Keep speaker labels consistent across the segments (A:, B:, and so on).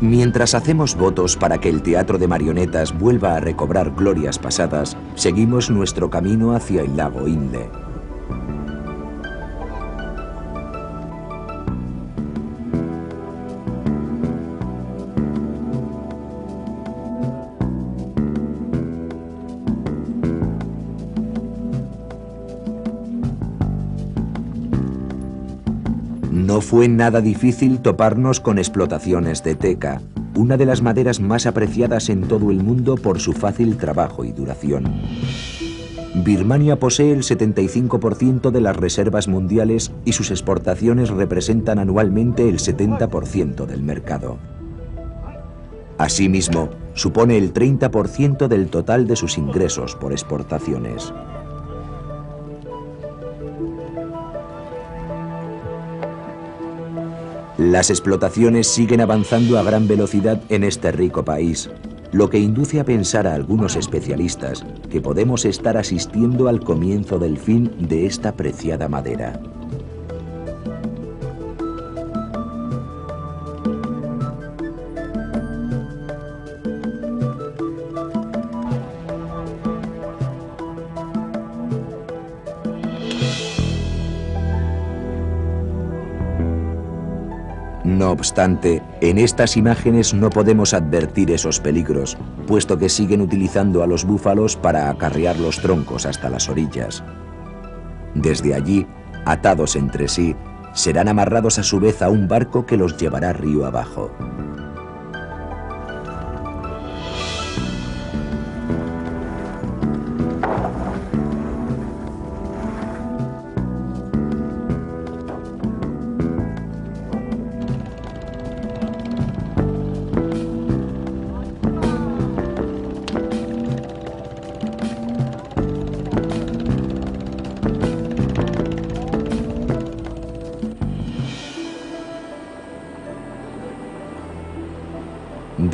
A: Mientras hacemos votos para que el teatro de marionetas vuelva a recobrar glorias pasadas, seguimos nuestro camino hacia el lago Inle. No fue nada difícil toparnos con explotaciones de teca, una de las maderas más apreciadas en todo el mundo por su fácil trabajo y duración. Birmania posee el 75% de las reservas mundiales y sus exportaciones representan anualmente el 70% del mercado. Asimismo, supone el 30% del total de sus ingresos por exportaciones. Las explotaciones siguen avanzando a gran velocidad en este rico país, lo que induce a pensar a algunos especialistas que podemos estar asistiendo al comienzo del fin de esta preciada madera. No obstante, en estas imágenes no podemos advertir esos peligros, puesto que siguen utilizando a los búfalos para acarrear los troncos hasta las orillas. Desde allí, atados entre sí, serán amarrados a su vez a un barco que los llevará río abajo.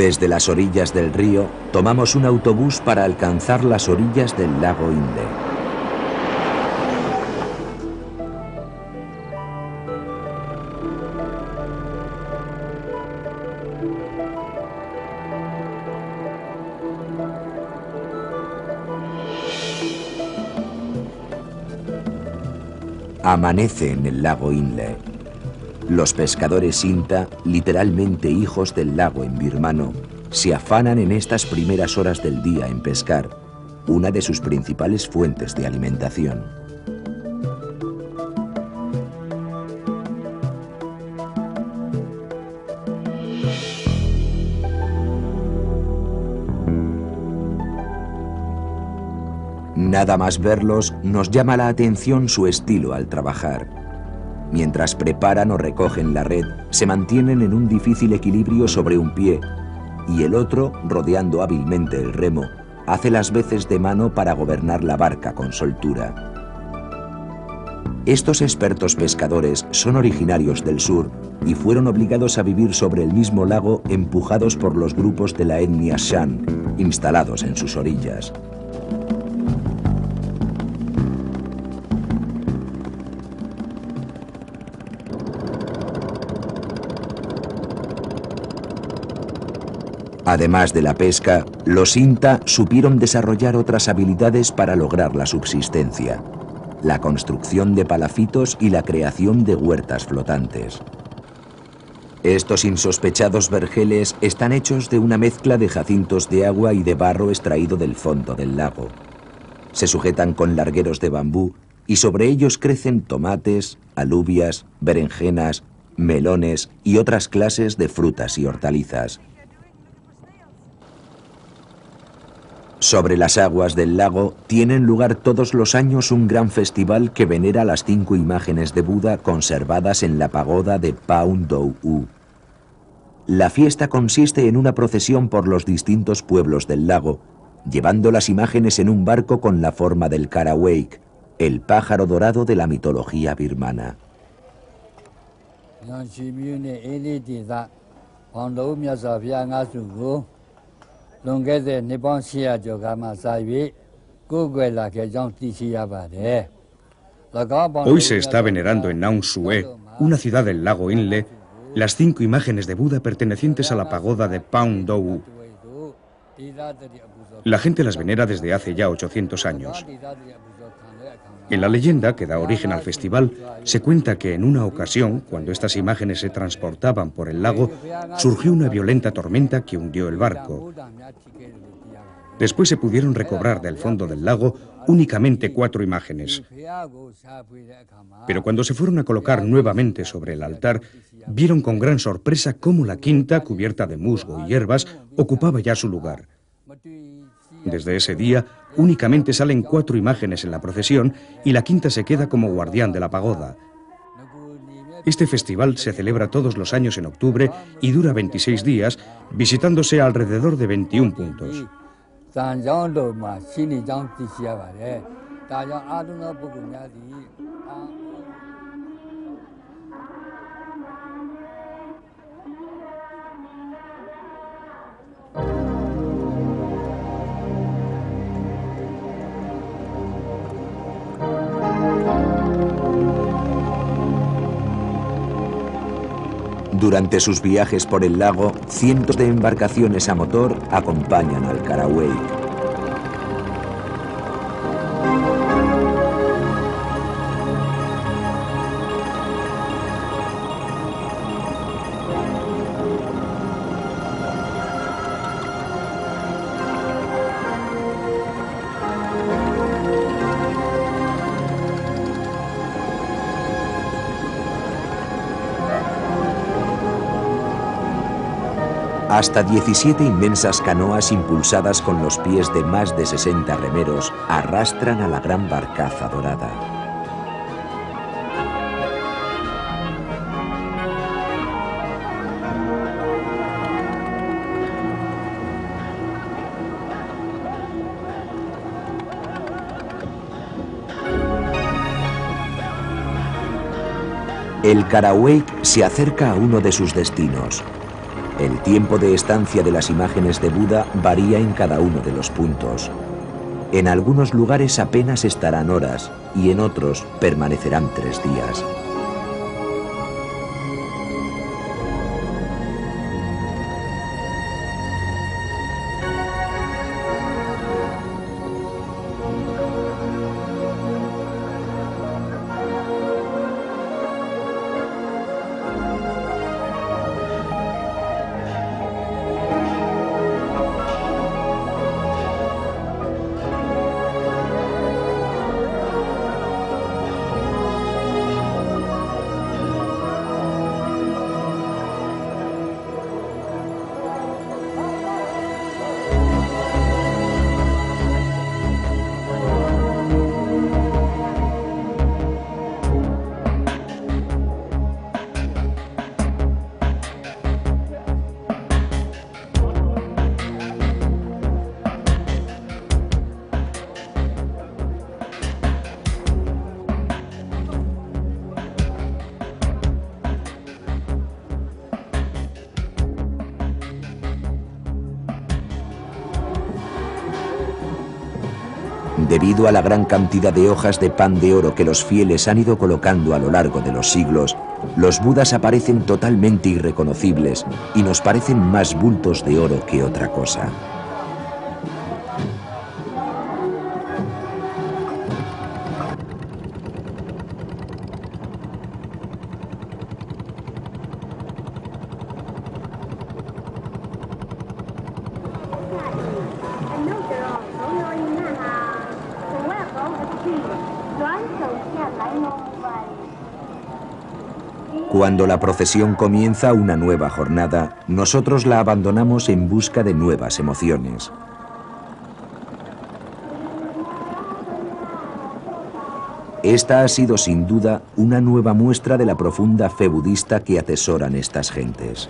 A: Desde las orillas del río, tomamos un autobús para alcanzar las orillas del lago Inde. Amanece en el lago Inle. Los pescadores Sinta, literalmente hijos del lago en birmano, se afanan en estas primeras horas del día en pescar, una de sus principales fuentes de alimentación. Nada más verlos nos llama la atención su estilo al trabajar. Mientras preparan o recogen la red, se mantienen en un difícil equilibrio sobre un pie y el otro, rodeando hábilmente el remo, hace las veces de mano para gobernar la barca con soltura. Estos expertos pescadores son originarios del sur y fueron obligados a vivir sobre el mismo lago empujados por los grupos de la etnia Shan, instalados en sus orillas. Además de la pesca, los Inta supieron desarrollar otras habilidades para lograr la subsistencia, la construcción de palafitos y la creación de huertas flotantes. Estos insospechados vergeles están hechos de una mezcla de jacintos de agua y de barro extraído del fondo del lago. Se sujetan con largueros de bambú y sobre ellos crecen tomates, alubias, berenjenas, melones y otras clases de frutas y hortalizas. Sobre las aguas del lago tienen lugar todos los años un gran festival que venera las cinco imágenes de Buda conservadas en la pagoda de Paun Dou U. La fiesta consiste en una procesión por los distintos pueblos del lago, llevando las imágenes en un barco con la forma del Karawake, el pájaro dorado de la mitología birmana.
B: Hoy se está venerando en Naung Sue, una ciudad del lago Inle, las cinco imágenes de Buda pertenecientes a la pagoda de Paung Dou. La gente las venera desde hace ya 800 años. En la leyenda que da origen al festival, se cuenta que en una ocasión, cuando estas imágenes se transportaban por el lago, surgió una violenta tormenta que hundió el barco. Después se pudieron recobrar del fondo del lago únicamente cuatro imágenes. Pero cuando se fueron a colocar nuevamente sobre el altar, vieron con gran sorpresa cómo la quinta, cubierta de musgo y hierbas, ocupaba ya su lugar. Desde ese día, únicamente salen cuatro imágenes en la procesión y la quinta se queda como guardián de la pagoda. Este festival se celebra todos los años en octubre y dura 26 días, visitándose alrededor de 21 puntos.
A: Durante sus viajes por el lago, cientos de embarcaciones a motor acompañan al Caraway. Hasta 17 inmensas canoas impulsadas con los pies de más de 60 remeros arrastran a la gran barcaza dorada. El Carawake se acerca a uno de sus destinos, el tiempo de estancia de las imágenes de Buda varía en cada uno de los puntos. En algunos lugares apenas estarán horas y en otros permanecerán tres días. Debido a la gran cantidad de hojas de pan de oro que los fieles han ido colocando a lo largo de los siglos, los budas aparecen totalmente irreconocibles y nos parecen más bultos de oro que otra cosa. Cuando la procesión comienza una nueva jornada, nosotros la abandonamos en busca de nuevas emociones. Esta ha sido sin duda una nueva muestra de la profunda fe budista que atesoran estas gentes.